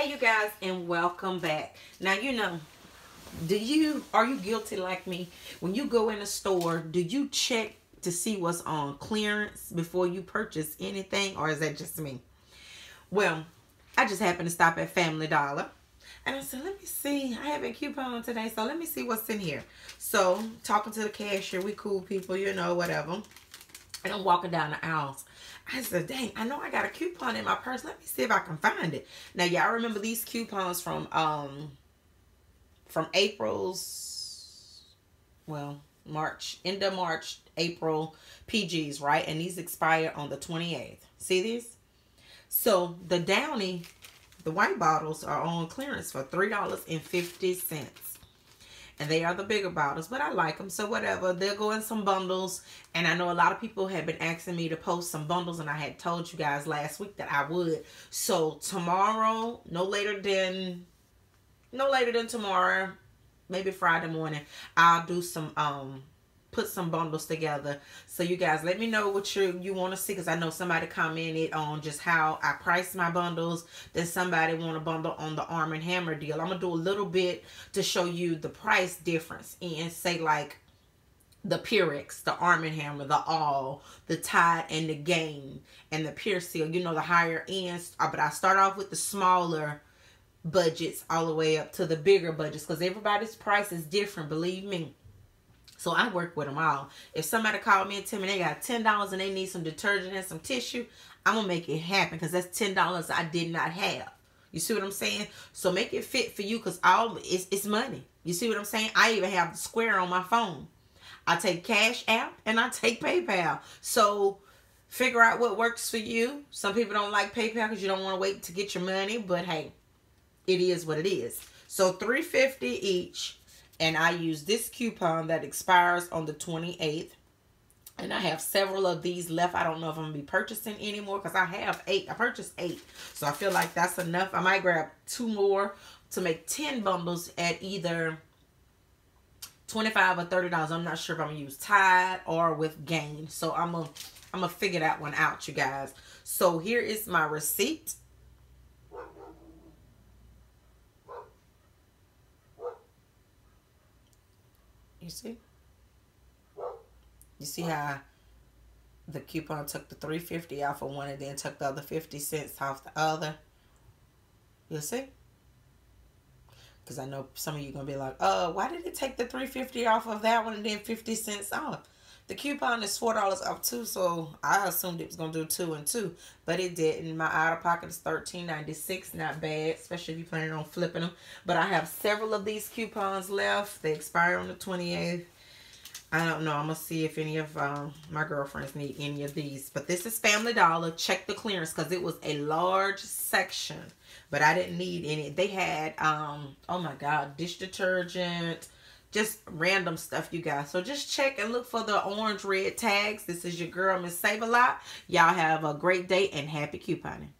Hey you guys and welcome back. Now you know, do you are you guilty like me? When you go in a store, do you check to see what's on clearance before you purchase anything or is that just me? Well, I just happened to stop at Family Dollar. And I said, let me see. I have a coupon today, so let me see what's in here. So, talking to the cashier, we cool people, you know, whatever. And I'm walking down the aisles. I said, dang, I know I got a coupon in my purse. Let me see if I can find it. Now, y'all remember these coupons from um from April's, well, March, end of March, April PGs, right? And these expire on the 28th. See these? So the Downy, the white bottles are on clearance for $3.50 and they are the bigger bottles but i like them so whatever they'll go in some bundles. And i know a lot of people have been asking me to post some bundles and i had told you guys last week that i would. So tomorrow no later than no later than tomorrow maybe friday morning i'll do some um put some bundles together. So you guys let me know what you you want to see because I know somebody commented on just how I price my bundles. Then somebody want a bundle on the Arm & Hammer deal. I'm going to do a little bit to show you the price difference and say like the Purex, the Arm & Hammer, the All, the Tide, and the Gain, and the Persil. You know, the higher ends. Uh, but I start off with the smaller budgets all the way up to the bigger budgets because everybody's price is different, believe me. So I work with them all. If somebody called me and tell me they got $10 and they need some detergent and some tissue, I'm going to make it happen because that's $10 I did not have. You see what I'm saying? So make it fit for you because all it's, it's money. You see what I'm saying? I even have the square on my phone. I take Cash App and I take PayPal. So figure out what works for you. Some people don't like PayPal because you don't want to wait to get your money. But hey, it is what it is. So 350 each and I use this coupon that expires on the 28th. And I have several of these left. I don't know if I'm going to be purchasing anymore because I have eight. I purchased eight. So I feel like that's enough. I might grab two more to make 10 bundles at either 25 or $30. I'm not sure if I'm going to use Tide or with Gain. So I'm going to I'm going to figure that one out, you guys. So here is my receipt. You see? You see how the coupon took the 350 off of one and then took the other 50 cents off the other? You see? Because I know some of you going to be like, uh, why did it take the 350 off of that one and then 50 cents off? The coupon is $4 off too, so I assumed it was going to do two and two, but it didn't. My out-of-pocket is $13.96, not bad, especially if you're planning on flipping them. But I have several of these coupons left. They expire on the 28th. I don't know. I'm going to see if any of um, my girlfriends need any of these. But this is Family Dollar. Check the clearance because it was a large section. But I didn't need any. They had, um, oh my God, dish detergent, just random stuff you guys. So just check and look for the orange red tags. This is your girl miss save a lot. Y'all have a great day and happy couponing